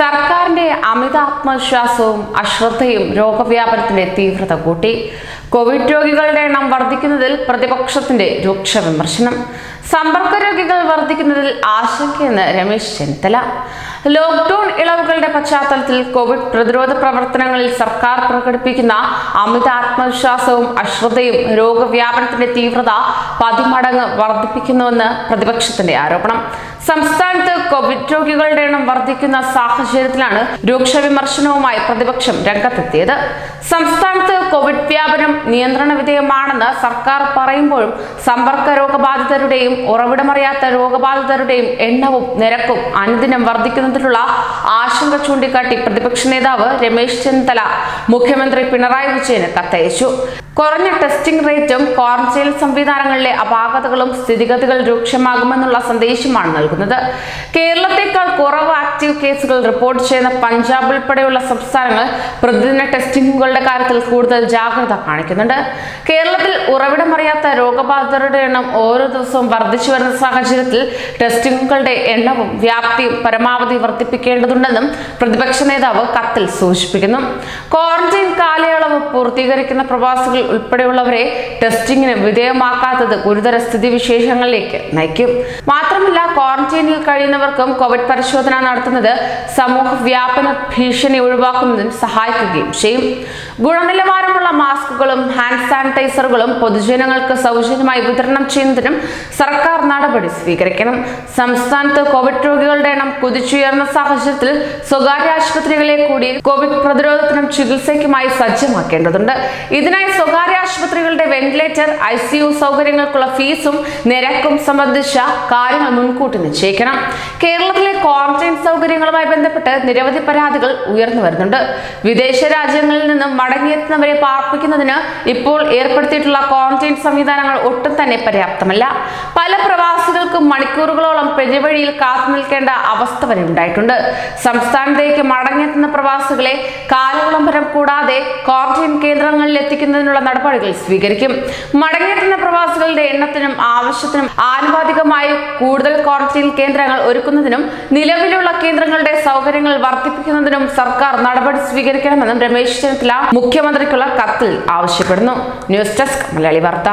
സർക്കാരിന്റെ അമിത ആത്മവിശ്വാസവും അശ്രദ്ധയും രോഗവ്യാപനത്തിന്റെ തീവ്രത കൂട്ടി. കോവിഡ് രോഗികളുടെ എണ്ണം വർദ്ധിക്കുന്നതിൽ പ്രതിപക്ഷത്തിന്റെ രൂക്ഷ വിമർശനം. സമ്പർക്ക രോഗികൾ വർദ്ധിക്കുന്നതിൽ ആശങ്കയെന്ന് രമേശ് ചെന്നിത്തല. ലോക്ഡൌൺ ഇളവുകളുടെ പശ്ചാത്തലത്തിൽ കോവിഡ് പ്രതിരോധ പ്രവർത്തനങ്ങളിൽ സർക്കാർ പ്രകടിപ്പിക്കുന്ന അമിത ആത്മവിശ്വാസവും അശ്രദ്ധയും രോഗവ്യാപനത്തിന്റെ തീവ്രത പതിമടങ്ങ് വർദ്ധിപ്പിക്കുന്നുവെന്ന് പ്രതിപക്ഷത്തിന്റെ ആരോപണം. സംസ്ഥാനത്ത് കോവിഡ് രോഗികളുടെ എണ്ണം വർദ്ധിക്കുന്ന സാഹചര്യത്തിലാണ് രൂക്ഷ വിമർശനവുമായി പ്രതിപക്ഷം രംഗത്തെത്തിയത്. സംസ്ഥാനത്ത് കോവിഡ് വ്യാപനം നിയന്ത്രണ വിധേയമാണെന്ന് സർക്കാർ പറയുമ്പോഴും സമ്പർക്ക രോഗബാധിതരുടെയും ഉറവിടമറിയാത്ത രോഗബാധിതരുടെയും എണ്ണവും നിരക്കും അനുദിനം വർദ്ധിക്കുന്നതിലുള്ള ആശങ്ക ചൂണ്ടിക്കാട്ടി പ്രതിപക്ഷ നേതാവ് രമേശ് ചെന്നിത്തല മുഖ്യമന്ത്രി പിണറായി വിജയന് കത്തയച്ചു. കുറഞ്ഞ ടെസ്റ്റിംഗ് റേറ്റും ക്വാറന്റൈൻ സംവിധാനങ്ങളിലെ അപാകതകളും സ്ഥിതിഗതികൾ രൂക്ഷമാകുമെന്നുള്ള സന്ദേശമാണ് നൽകുന്നത്. കേരളത്തെക്കാൾ കുറവ് ആക്റ്റീവ് കേസുകൾ റിപ്പോർട്ട് ചെയ്യുന്ന പഞ്ചാബ് ഉൾപ്പെടെയുള്ള സംസ്ഥാനങ്ങൾ പ്രതിദിന ടെസ്റ്റിംഗുകളുടെ കാര്യത്തിൽ കൂടുതൽ ജാഗ്രത കാണിക്കുന്നുണ്ട്. കേരളത്തിൽ ഉറവിടമറിയാത്ത രോഗബാധിതരുടെ എണ്ണം ഓരോ ദിവസവും വർദ്ധിച്ചു വരുന്ന സാഹചര്യത്തിൽ ടെസ്റ്റിംഗുകളുടെ എണ്ണവും വ്യാപ്തിയും പരമാവധി വർദ്ധിപ്പിക്കേണ്ടതുണ്ടെന്നും പ്രതിപക്ഷ നേതാവ് കത്തിൽ സൂചിപ്പിക്കുന്നു. ക്വാറന്റൈൻ കാലയളവ് പൂർത്തീകരിക്കുന്ന പ്രവാസികൾ ഉൾപ്പെടെയുള്ളവരെ ടെസ്റ്റിംഗിന് വിധേയമാക്കാത്തത് ഗുരുതര സ്ഥിതിവിശേഷങ്ങളിലേക്ക് നയിക്കും. മാത്രമല്ല ക്വാറന്റൈനിൽ കഴിയുന്നവർക്കും കോവിഡ് പരിശോധന നടത്തുന്നത് സമൂഹ വ്യാപന ഭീഷണി ഒഴിവാക്കുന്നതിന് സഹായിക്കുകയും ചെയ്യും. ഗുണനിലവാരമുള്ള മാസ്കുകളും ഹാൻഡ് സാനിറ്റൈസറുകളും പൊതുജനങ്ങൾക്ക് സൗജന്യമായി വിതരണം ചെയ്യുന്നതിനും സർക്കാർ നടപടി സ്വീകരിക്കണം. സംസ്ഥാനത്ത് കോവിഡ് രോഗികളുടെ എണ്ണം കുതിച്ചുയർന്ന സാഹചര്യത്തിൽ സ്വകാര്യ ആശുപത്രികളെ കൂടി കോവിഡ് പ്രതിരോധത്തിനും ചികിത്സയ്ക്കുമായി സജ്ജമാക്കേണ്ടതുണ്ട്. ഇതിനായി സ്വകാര്യ ആശുപത്രികളുടെ വെന്റിലേറ്റർ ഐ സി യു സൗകര്യങ്ങൾക്കുള്ള ഫീസും നിരക്കും സംബന്ധിച്ച കാര്യങ്ങൾ മുൻകൂട്ടി നിശ്ചയിക്കണം. കേരളത്തിലെ ക്വാറന്റൈൻ സൗകര്യങ്ങളുമായി ബന്ധപ്പെട്ട് നിരവധി പരാതികൾ ഉയർന്നു വരുന്നുണ്ട്. വിദേശ രാജ്യങ്ങളിൽ നിന്നും മടങ്ങിയെത്തുന്നവരെ പാർപ്പിക്കുന്നതിന് ഇപ്പോൾ ഏർപ്പെടുത്തിയിട്ടുള്ള ക്വാറന്റൈൻ സംവിധാനങ്ങൾ ഒട്ടും തന്നെ പര്യാപ്തമല്ല. പല പ്രവാസികൾക്കും മണിക്കൂറുകളോളം പെരുവഴിയിൽ കാത്തു നിൽക്കേണ്ട അവസ്ഥ വരെ ഉണ്ടായിട്ടുണ്ട്. സംസ്ഥാനത്തേക്ക് മടങ്ങിയെത്തുന്ന പ്രവാസികളെ കാലവിളംബരം കൂടാതെ ക്വാറന്റൈൻ കേന്ദ്രങ്ങളിൽ എത്തിക്കുന്നതിനുള്ള നടപടികൾ സ്വീകരിക്കും. മടങ്ങിയെത്തുന്ന പ്രവാസികളുടെ എണ്ണത്തിനും ആവശ്യത്തിനും ആനുപാതികമായി കൂടുതൽ ക്വാറന്റൈൻ കേന്ദ്രങ്ങൾ ഒരുക്കുന്നതിനും നിലവിലുള്ള കേന്ദ്രങ്ങളുടെ സൗകര്യങ്ങൾ വർദ്ധിപ്പിക്കുന്നതിനും സർക്കാർ നടപടി സ്വീകരിക്കണമെന്നും രമേശ് ചെന്നിത്തല മുഖ്യമന്ത്രിക്കുള്ള കത്തിൽ ആവശ്യപ്പെടുന്നു. ന്യൂസ് ഡെസ്ക് മലയാളി വാർത്ത.